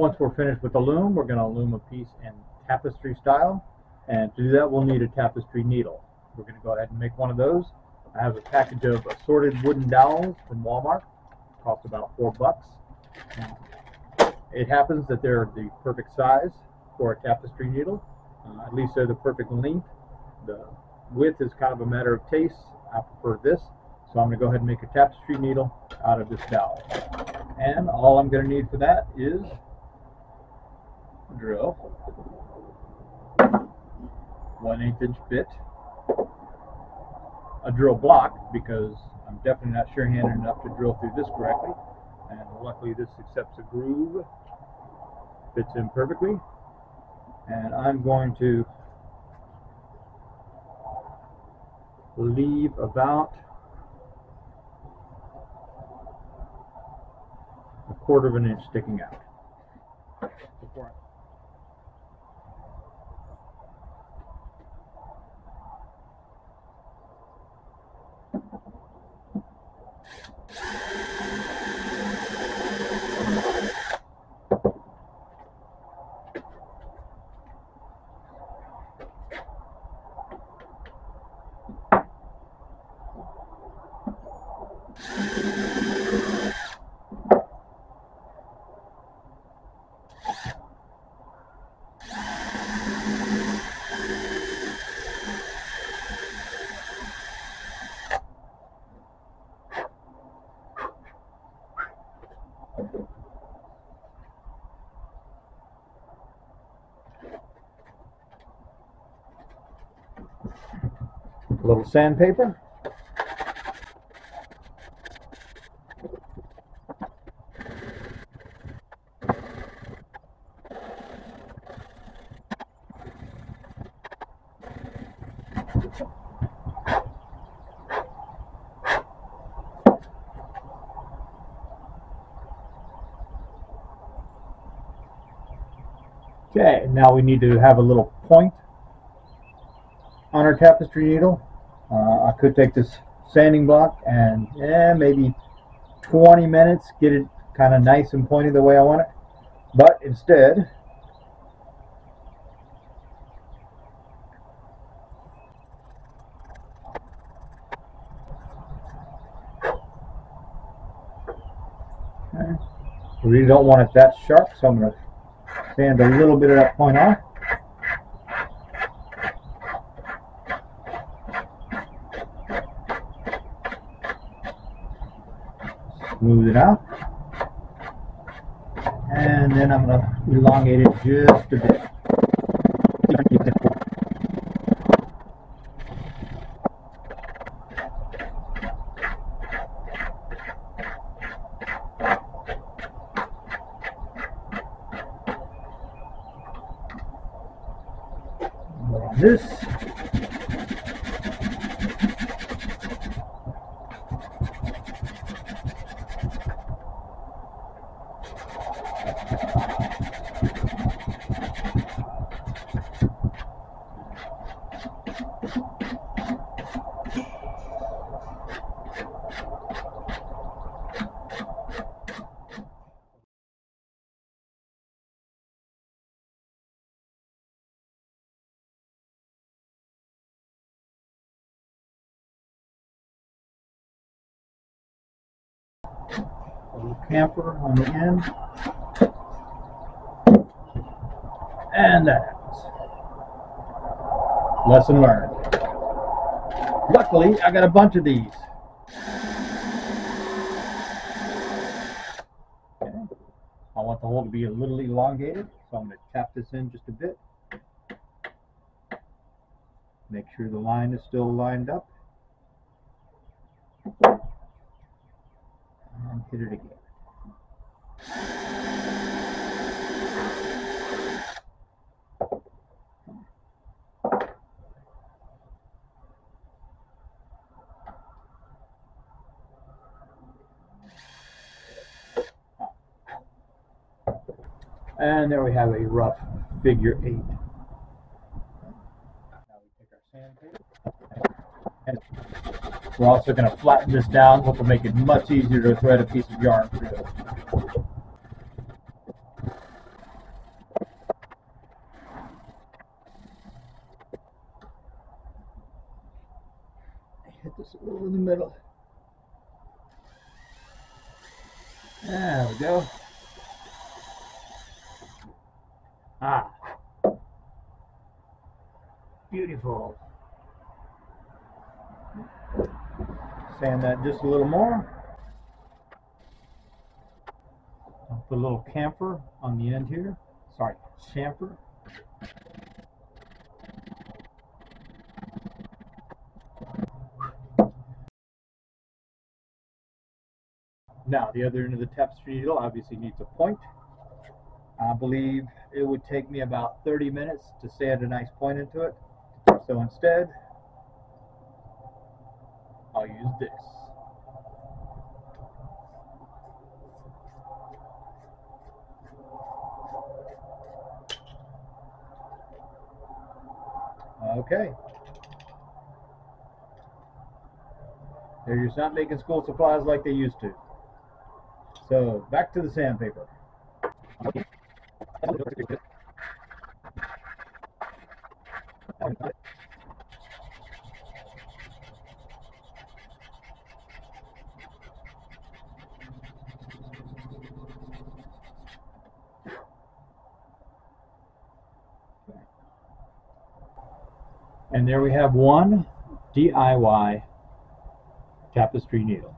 once we're finished with the loom, we're going to loom a piece in tapestry style. And to do that, we'll need a tapestry needle. We're going to go ahead and make one of those. I have a package of assorted wooden dowels from Walmart. Cost about four bucks. It happens that they're the perfect size for a tapestry needle. Uh, at least they're the perfect length. The width is kind of a matter of taste. I prefer this. So I'm going to go ahead and make a tapestry needle out of this dowel. And all I'm going to need for that is drill, one eighth inch bit, a drill block because I'm definitely not sure-handed enough to drill through this correctly. And luckily this accepts a groove, fits in perfectly. And I'm going to leave about a quarter of an inch sticking out. A little sandpaper. Okay, now we need to have a little point on our tapestry needle. Uh, I could take this sanding block and yeah, maybe 20 minutes, get it kind of nice and pointy the way I want it. But instead, okay, I really don't want it that sharp, so I'm going to sand a little bit of that point off. Smooth it out. And then I'm going to elongate it just a bit. This. Camper on the end. And that happens. Lesson learned. Luckily, I got a bunch of these. Okay. I want the hole to be a little elongated, so I'm going to tap this in just a bit. Make sure the line is still lined up. and hit it again. And there we have a rough figure eight. We're also going to flatten this down, which will make it much easier to thread a piece of yarn through. Just this little in the middle. There we go. Ah. Beautiful. Sand that just a little more. Put a little camphor on the end here. Sorry, chamfer. Now, the other end of the tapestry needle obviously needs a point. I believe it would take me about 30 minutes to sand a nice point into it. So instead, I'll use this. Okay. They're just not making school supplies like they used to. So back to the sandpaper. And there we have one DIY tapestry needle.